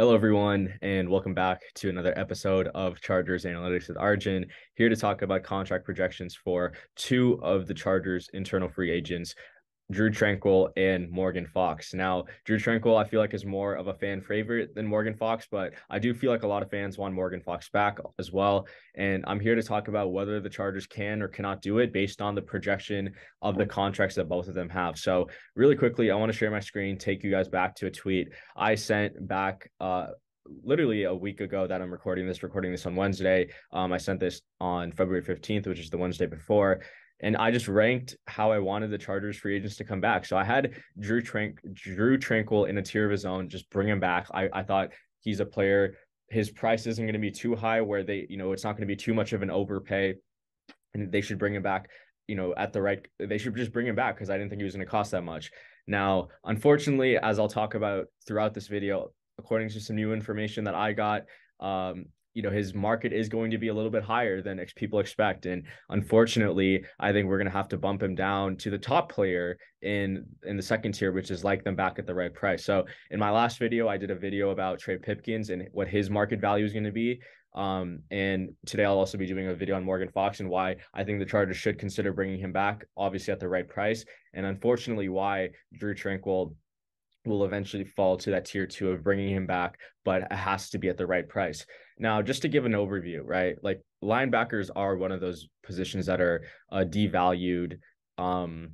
Hello, everyone, and welcome back to another episode of Chargers Analytics with Arjun. Here to talk about contract projections for two of the Chargers' internal free agents, Drue Tranquill and Morgan Fox. Now, Drue Tranquill, I feel like is more of a fan favorite than Morgan Fox, but I do feel like a lot of fans want Morgan Fox back as well. And I'm here to talk about whether the Chargers can or cannot do it based on the projection of the contracts that both of them have. So, really quickly, I want to share my screen, take you guys back to a tweet I sent back uh literally a week ago that I'm recording this, recording this on Wednesday. Um, I sent this on February 15th, which is the Wednesday before and I just ranked how I wanted the Chargers free agents to come back. So I had Drue Trank Drue Tranquill in a tier of his own, just bring him back. I, I thought he's a player. His price isn't going to be too high where they, you know, it's not going to be too much of an overpay. And they should bring him back, you know, at the right they should just bring him back because I didn't think he was going to cost that much. Now, unfortunately, as I'll talk about throughout this video, according to some new information that I got, um, you know his market is going to be a little bit higher than ex- people expect. And unfortunately i think we're going to have to bump him down to the top player in in the second tier which is like them back at the right price. So in my last video i did a video about trey pipkins and what his market value is going to be. Um and today i'll also be doing a video on morgan fox and why i think the chargers should consider bringing him back obviously at the right price. And unfortunately why Drue tranquill will eventually fall to that tier two of bringing him back, but it has to be at the right price. Now, just to give an overview, right? Like linebackers are one of those positions that are uh, devalued um,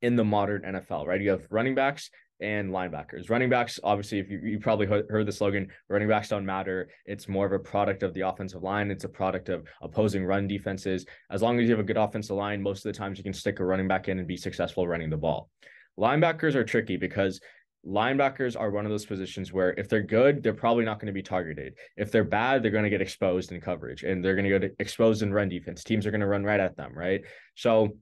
in the modern NFL, right? You have running backs and linebackers. Running backs, obviously, if you, you probably heard the slogan, running backs don't matter. It's more of a product of the offensive line. It's a product of opposing run defenses. As long as you have a good offensive line, most of the times you can stick a running back in and be successful running the ball. Linebackers are tricky because linebackers are one of those positions where if they're good, they're probably not going to be targeted. If they're bad, they're going to get exposed in coverage and they're going to get exposed in run defense. Teams are going to run right at them, right? So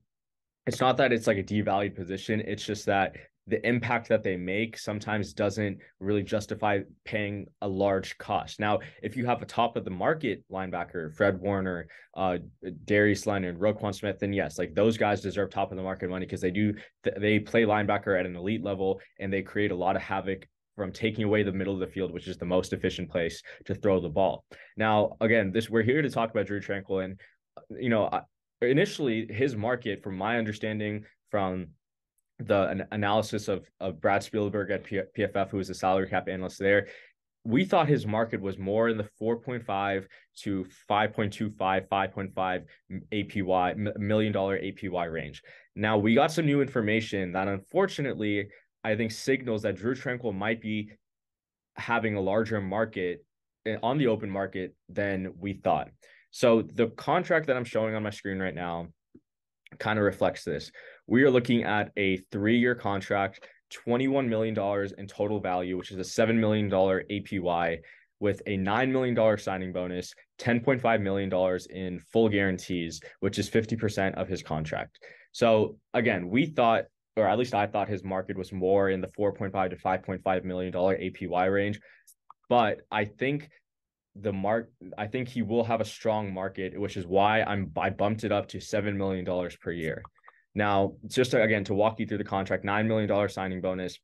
it's not that it's like a devalued position. It's just that the impact that they make sometimes doesn't really justify paying a large cost. Now, if you have a top of the market linebacker, Fred Warner, uh, Darius Leonard, Roquan Smith, then yes, like those guys deserve top of the market money because they do they play linebacker at an elite level and they create a lot of havoc from taking away the middle of the field, which is the most efficient place to throw the ball. Now, again, this we're here to talk about Drue Tranquill, and you know, initially his market, from my understanding from the an analysis of of Brad Spielberg at P- PFF, who was a salary cap analyst there, we thought his market was more in the 4.5 to 5.25 5.5 apy million dollar apy range. Now we got some new information that unfortunately i think signals that drue tranquill might be having a larger market eh, on the open market than we thought. So the contract that i'm showing on my screen right now kind of reflects this we are looking at a three year contract, $21 million in total value, which is a $7 million APY with a $9 million signing bonus, $10.5 million in full guarantees, which is 50% of his contract. So again, we thought, or at least I thought his market was more in the 4.5 to 5.5 million dollar APY range. But I think the mark I think he will have a strong market, which is why I'm I bumped it up to seven million dollars per year. Now, just to, again to walk you through the contract, nine million dollar signing bonus.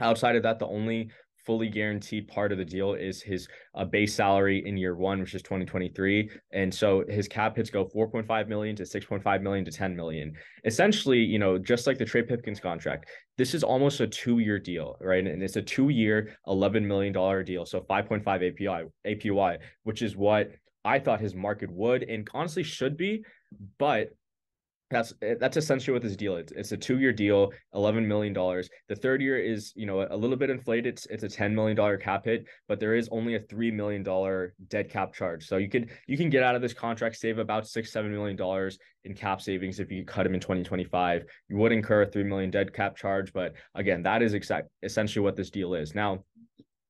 Outside of that, the only fully guaranteed part of the deal is his uh, base salary in year one, which is 2023. And so his cap hits go 4.5 million to 6.5 million to 10 million. Essentially, you know, just like the Trey Pipkins contract, this is almost a two-year deal, right? And it's a two-year, 11 million dollar deal, so 5.5 API APY, which is what I thought his market would and honestly should be, but that's eh, that's essentially what this deal is. It's a two year deal, eleven million dollars. The third year is you know a little bit inflated. It's it's a ten million dollar cap hit, but there is only a three million dollar dead cap charge. So you could you can get out of this contract, save about six seven million dollars in cap savings if you cut him in twenty twenty five. You would incur a three million dead cap charge, but again, that is exact essentially what this deal is. Now,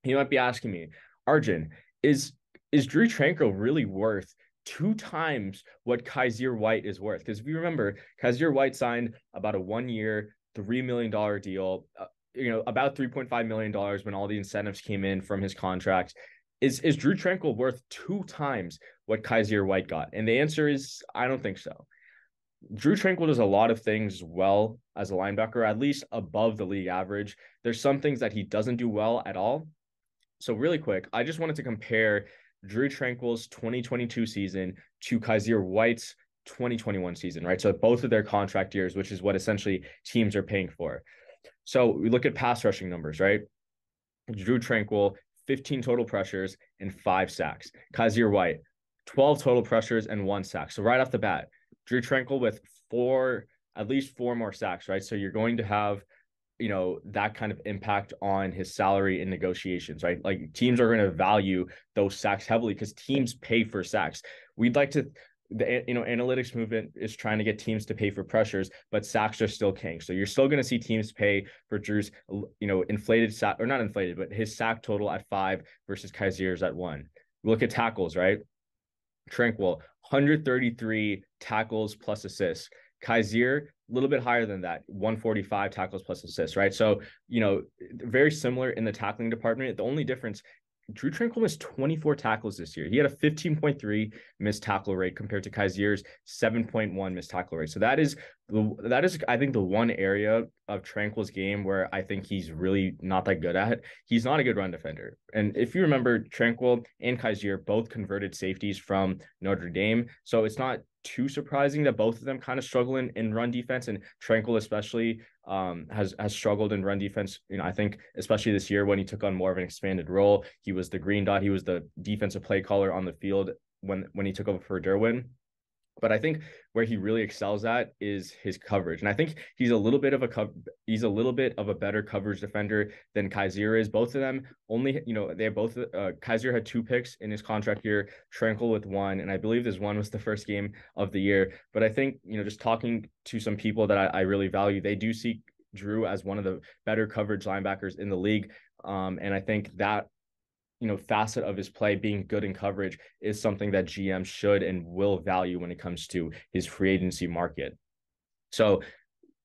you might be asking me, Arjun, is is Drue Tranquill really worth two times what Kyzir White is worth. Because if you remember, Kyzir White signed about a one year, $3 million deal, uh, you know, about $3.5 million when all the incentives came in from his contract. Is, is Drue Tranquill worth two times what Kyzir White got? And the answer is, I don't think so. Drue Tranquill does a lot of things well as a linebacker, at least above the league average. There's some things that he doesn't do well at all. So really quick, I just wanted to compare Drue Tranquill's 2022 season to Kyzir White's 2021 season, right? So both of their contract years, which is what essentially teams are paying for. So we look at pass rushing numbers, right? Drue Tranquill, 15 total pressures and five sacks. Kyzir White, 12 total pressures and one sack. So right off the bat, Drue Tranquill with four, at least four more sacks, right? So you're going to have, you know, that kind of impact on his salary in negotiations, right? Like teams are going to value those sacks heavily because teams pay for sacks. We'd like to the you know analytics movement is trying to get teams to pay for pressures, but sacks are still king. So you're still going to see teams pay for drue's you know inflated sack or not inflated, but his sack total at five versus kyzir's at one. Look at tackles, right? tranquill 133 tackles plus assists. Kyzir a little bit higher than that 145 tackles plus assists right so you know very similar in the tackling department the only difference Drue Tranquill missed 24 tackles this year. He had a 15.3 missed tackle rate compared to Kyzir's 7.1 missed tackle rate. So that is that is I think the one area of Tranquill's game where I think he's really not that good at. He's not a good run defender. And if you remember, Tranquill and Kyzir both converted safeties from Notre Dame. So it's not too surprising that both of them kind of struggle in, in run defense and Tranquill especially um, has has struggled in run defense. You know, I think especially this year when he took on more of an expanded role, he was the green dot. He was the defensive play caller on the field when when he took over for Derwin. But I think where he really excels at is his coverage, and I think he's a little bit of a co- he's a little bit of a better coverage defender than Kyzir is. Both of them only you know they both. Uh, Kyzir had two picks in his contract year, Tranquill with one, and I believe this one was the first game of the year. But I think you know just talking to some people that I, I really value, they do see Drue as one of the better coverage linebackers in the league. Um, and I think that you know facet of his play being good in coverage is something that GM should and will value when it comes to his free agency market. So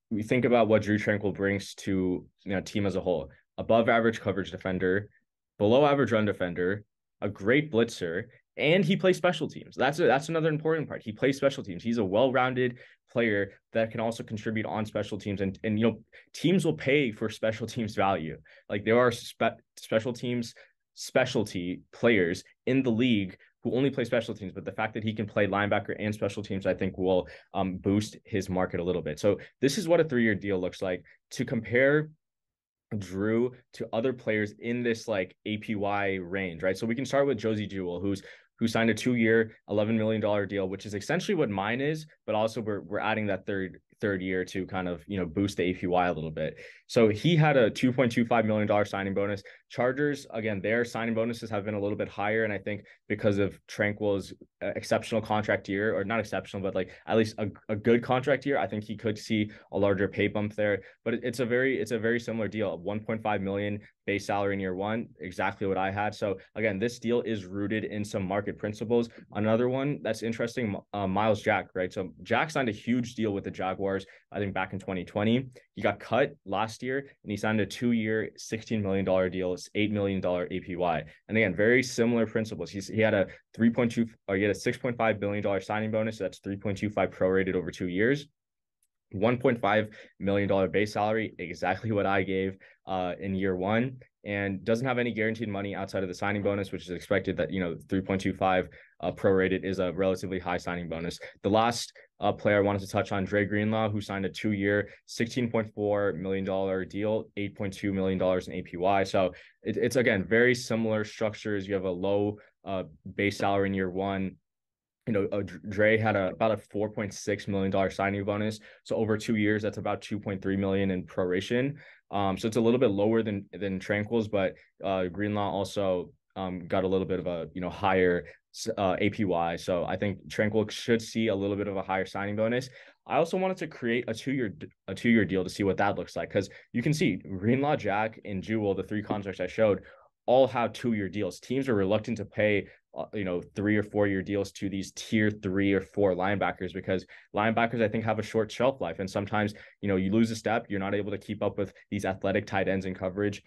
we think about what Drue Tranquill brings to you know team as a whole: above average coverage defender, below average run defender, a great blitzer, and he plays special teams. That's a, that's another important part. He plays special teams. He's a well-rounded player that can also contribute on special teams and and you know teams will pay for special teams value. Like there are spe- special teams specialty players in the league who only play special teams, but the fact that he can play linebacker and special teams, I think will um, boost his market a little bit. So this is what a three-year deal looks like. To compare Drue to other players in this like APY range, right? So we can start with Josey Jewell, who's who signed a two-year, $11 million deal, which is essentially what mine is, but also we're we're adding that third third year to kind of you know boost the APY a little bit. So he had a 2.25 million dollar signing bonus. Chargers again, their signing bonuses have been a little bit higher, and I think because of Tranquill's uh, exceptional contract year, or not exceptional, but like at least a, a good contract year, I think he could see a larger pay bump there. But it's a very it's a very similar deal. 1.5 million base salary in year one, exactly what I had. So again, this deal is rooted in some market principles. Another one that's interesting, uh, Myles Jack, right? So Jack signed a huge deal with the Jaguars, I think back in 2020. He got cut last year and he signed a two-year, $16 million deal, it's $8 million APY. And again, very similar principles. He's, he had a 3.2 or he had a $6.5 billion signing bonus. So that's 3.25 prorated over two years. $1.5 million base salary, exactly what I gave uh, in year one, and doesn't have any guaranteed money outside of the signing bonus, which is expected that, you know, 3.25 uh, prorated is a relatively high signing bonus. The last uh, player I wanted to touch on, Dre Greenlaw, who signed a two year, $16.4 million deal, $8.2 million in APY. So it, it's, again, very similar structures. You have a low uh, base salary in year one, you know, uh, Dre had a about a four point six million dollar signing bonus. So over two years, that's about two point three million in proration. Um, so it's a little bit lower than than Tranquill's, but uh, Greenlaw also um got a little bit of a you know higher uh, APY. So I think Tranquill should see a little bit of a higher signing bonus. I also wanted to create a two year a two year deal to see what that looks like because you can see Greenlaw, Jack, and Jewell, the three contracts I showed, all have two year deals. Teams are reluctant to pay Uh, you know three or four year deals to these tier three or four linebackers because linebackers I think have a short shelf life. And sometimes you know you lose a step you're not able to keep up with these athletic tight ends in coverage.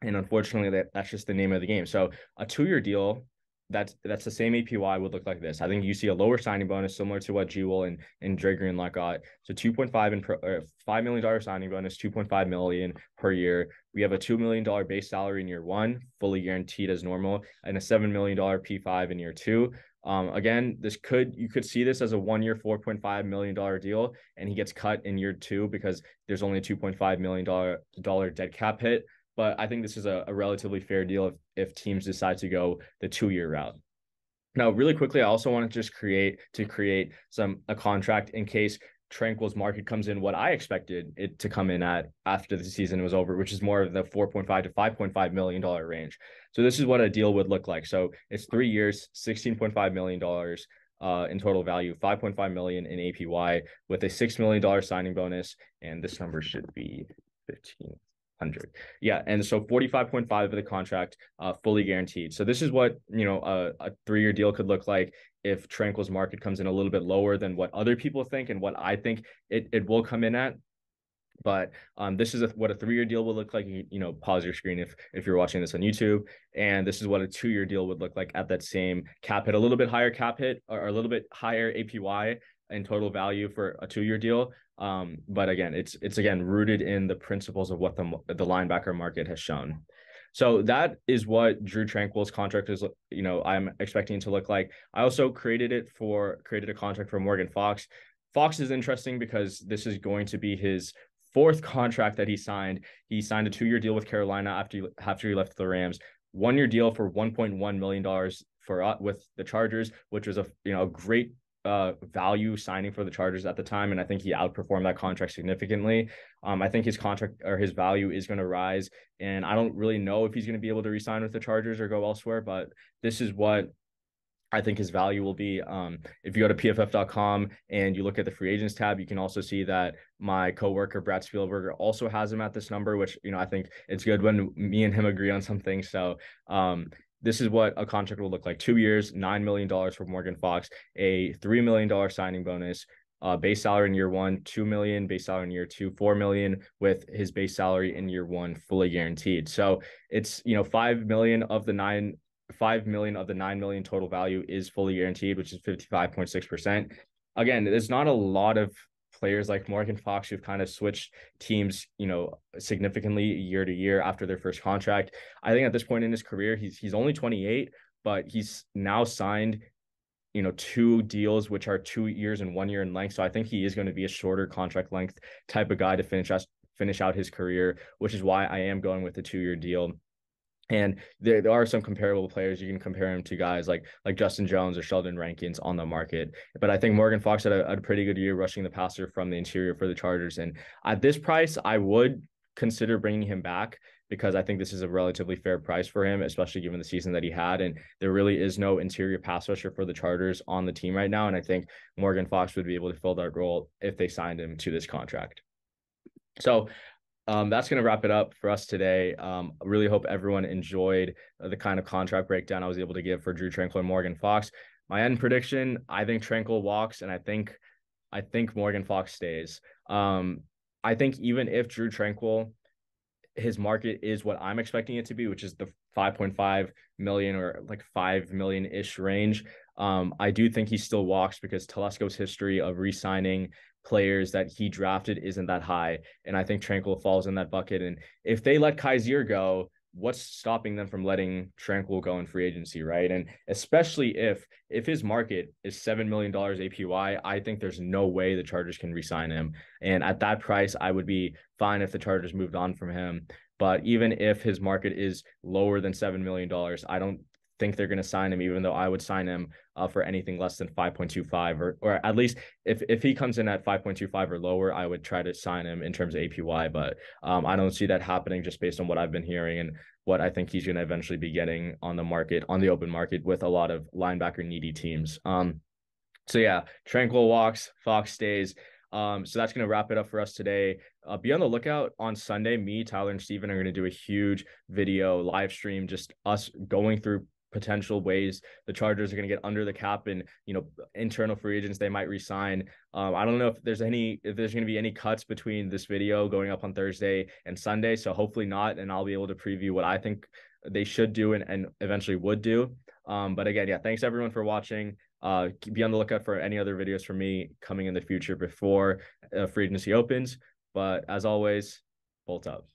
And unfortunately that that's just the name of the game. So a two year deal that's that's the same APY would look like this. I think you see a lower signing bonus similar to what Jewell and and Dre Greenlaw got. So 2.5 and uh, five million dollar signing bonus, 2.5 million per year. We have a two million dollar base salary in year one, fully guaranteed as normal, and a seven million dollar P5 in year two. Um, again, this could you could see this as a one year, four point five million dollar deal, and he gets cut in year two because there's only a two point five million dollar dollar dead cap hit. But I think this is a, a relatively fair deal if, if teams decide to go the two year route. Now, really quickly, I also want to just create to create some a contract in case Tranquill's market comes in what I expected it to come in at after the season was over, which is more of the 4.5 to 5.5 million dollar range. So this is what a deal would look like. So it's three years, 16.5 million dollars uh, in total value, 5.5 million in APY with a six million dollar signing bonus, and this number should be 15 hundred. Yeah, and so forty five point five of the contract, uh, fully guaranteed. So this is what you know a, a three year deal could look like if Tranquill's market comes in a little bit lower than what other people think and what I think it it will come in at. But um, this is a, what a three year deal will look like. You, you know, pause your screen if if you're watching this on YouTube, and this is what a two year deal would look like at that same cap hit, a little bit higher cap hit or a little bit higher APY in total value for a two year deal. Um, but again, it's it's again rooted in the principles of what the the linebacker market has shown. So that is what Drue Tranquill's contract is. You know, I'm expecting to look like. I also created it for created a contract for Morgan Fox. Fox is interesting because this is going to be his fourth contract that he signed. He signed a two year deal with Carolina after he, after he left the Rams. One year deal for 1.1 million dollars for uh, with the Chargers, which was a you know a great uh, value signing for the Chargers at the time, and I think he outperformed that contract significantly. Um, I think his contract or his value is going to rise, and I don't really know if he's going to be able to resign with the Chargers or go elsewhere. But this is what I think his value will be. Um, if you go to pff.com and you look at the free agents tab, you can also see that my coworker Brad Spielberger also has him at this number, which you know I think it's good when me and him agree on something. So um, this is what a contract will look like two years, $9 million for Morgan Fox, a $3 million signing bonus, uh, base salary in year one, two million, base salary in year two, four million, with his base salary in year one fully guaranteed. So it's you know five million of the nine, five million of the nine million total value is fully guaranteed, which is fifty five point six percent. Again, there's not a lot of players like Morgan Fox who've kind of switched teams, you know, significantly year to year after their first contract. I think at this point in his career, he's he's only 28, but he's now signed, you know, two deals which are two years and one year in length. So I think he is going to be a shorter contract length type of guy to finish us finish out his career, which is why I am going with the two year deal. And there, there are some comparable players. You can compare him to guys like like Justin Jones or Sheldon Rankins on the market. But I think Morgan Fox had a, a pretty good year rushing the passer from the interior for the Chargers. And at this price, I would consider bringing him back because I think this is a relatively fair price for him, especially given the season that he had. And there really is no interior pass rusher for the Chargers on the team right now. And I think Morgan Fox would be able to fill that role if they signed him to this contract. So um, that's going to wrap it up for us today. Um, I really hope everyone enjoyed the kind of contract breakdown I was able to give for Drue Tranquill and Morgan Fox. My end prediction: I think Tranquill walks, and I think, I think Morgan Fox stays. Um, I think even if Drue Tranquill, his market is what I'm expecting it to be, which is the 5.5 million or like 5 million ish range. Um, I do think he still walks because Telesco's history of re-signing players that he drafted isn't that high. And I think Tranquill falls in that bucket. And if they let Kyzir go, what's stopping them from letting Tranquill go in free agency, right? And especially if if his market is seven million dollars APY, I think there's no way the Chargers can re-sign him. And at that price, I would be fine if the Chargers moved on from him. But even if his market is lower than seven million dollars, I don't think they're going to sign him, even though I would sign him uh, for anything less than 5.25 or or at least if if he comes in at 5.25 or lower, I would try to sign him in terms of APY. But um, I don't see that happening just based on what I've been hearing and what I think he's going to eventually be getting on the market on the open market with a lot of linebacker needy teams. Um, so yeah, Tranquill walks, Fox stays. Um, so that's going to wrap it up for us today. Uh, be on the lookout on Sunday. Me, Tyler, and Steven are going to do a huge video live stream, just us going through potential ways the Chargers are going to get under the cap and you know internal free agents they might resign. Um, I don't know if there's any if there's going to be any cuts between this video going up on Thursday and Sunday, so hopefully not, and I'll be able to preview what I think they should do and, and eventually would do. Um, but again, yeah, thanks everyone for watching. Uh, be on the lookout for any other videos from me coming in the future before uh, free agency opens. But as always, bolt up.